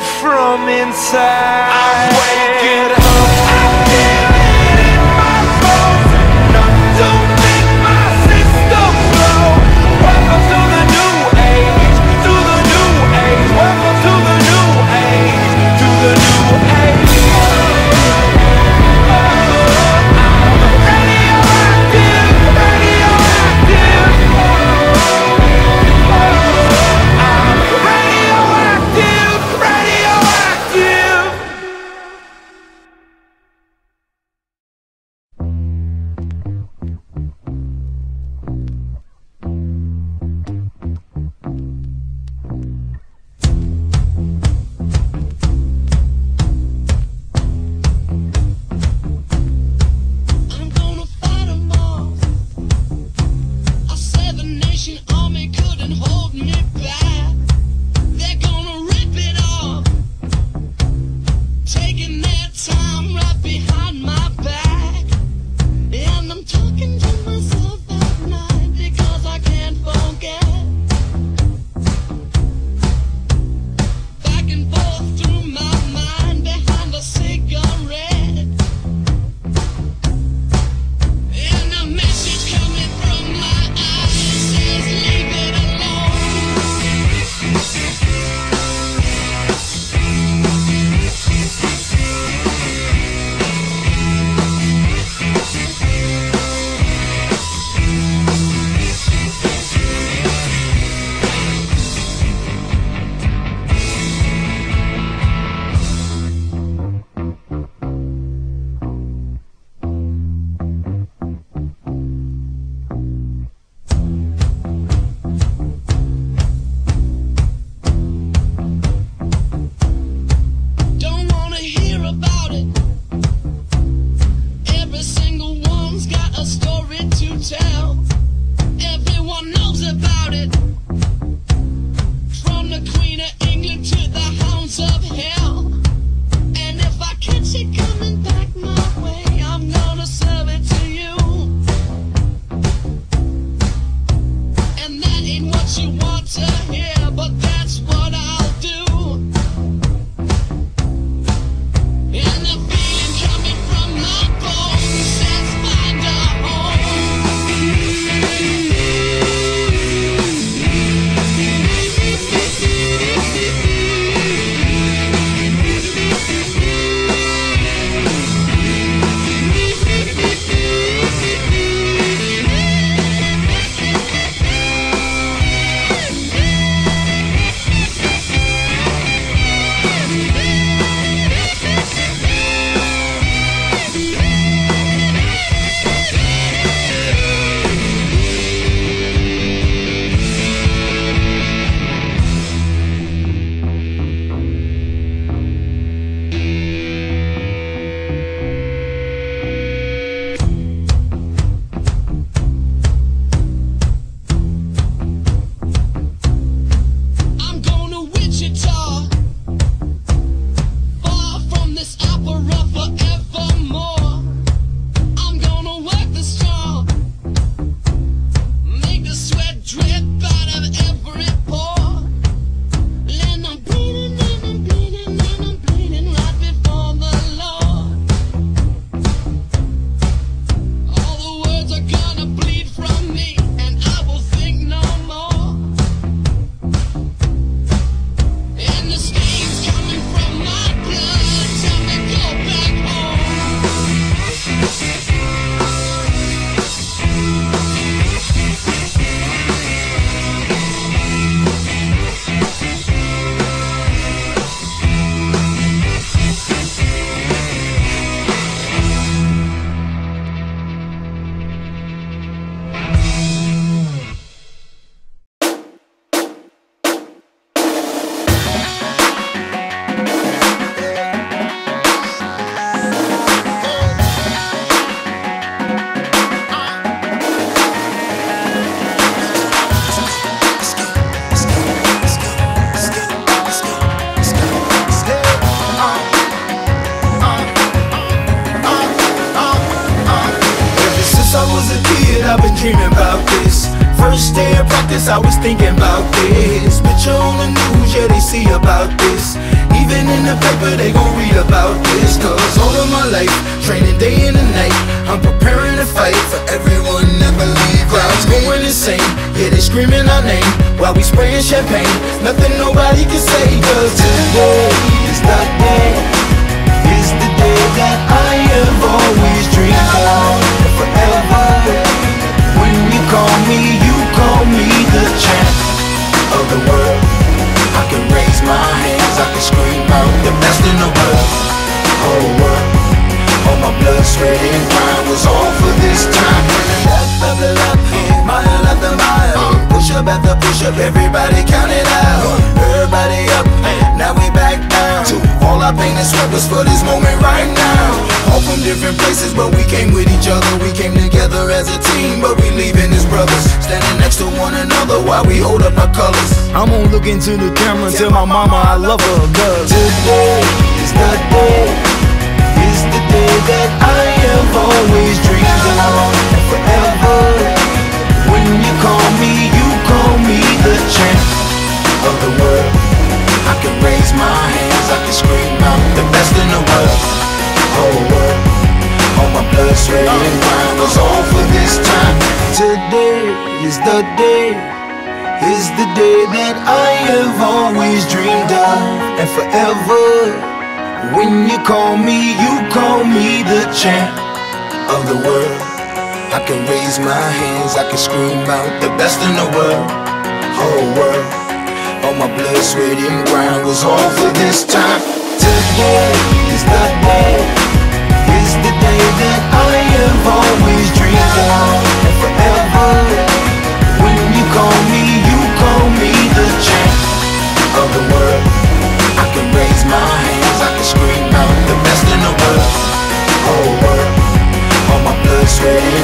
from inside. I'm waking dreaming about this. First day of practice, I was thinking about this. Picture on the news, yeah, they see about this. Even in the paper they gon' read about this Cause all of my life, training day and night I'm preparing to fight for everyone that believe Crowds going insane, yeah they screaming our name While we spraying champagne, nothing nobody can say Cause today is the day Is the day that I have always Pain and for this moment right now. All from different places, but we came with each other. We came together as a team, but we leaving as brothers. Standing next to one another while we hold up our colors. I'm gonna look into the camera and tell my mama I love her, cause Today is the day, is the day that I have always dreamed of. Forever. When you call me, you call me the champ of the world. I can raise my hands, I can scream out the best in the world, whole world. All my blood, sweat and grind was all for this time. Today is the day is the day that I have always dreamed of. And forever when you call me you call me the champ of the world. I can raise my hands I can scream out the best in the world. Whole world all my blood sweat and grind was all for this time today is the day is the day that I have always dreamed of and forever when you call me, you call me the champ of the world. I can raise my hands, I can scream out the best in the world. Whole world, all my blood, sweat